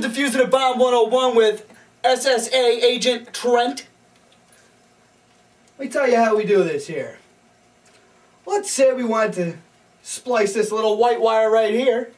to Defusing oh a Bomb 101 with SSA Agent Trent. Let me tell you how we do this here. Let's say we want to splice this little white wire right here.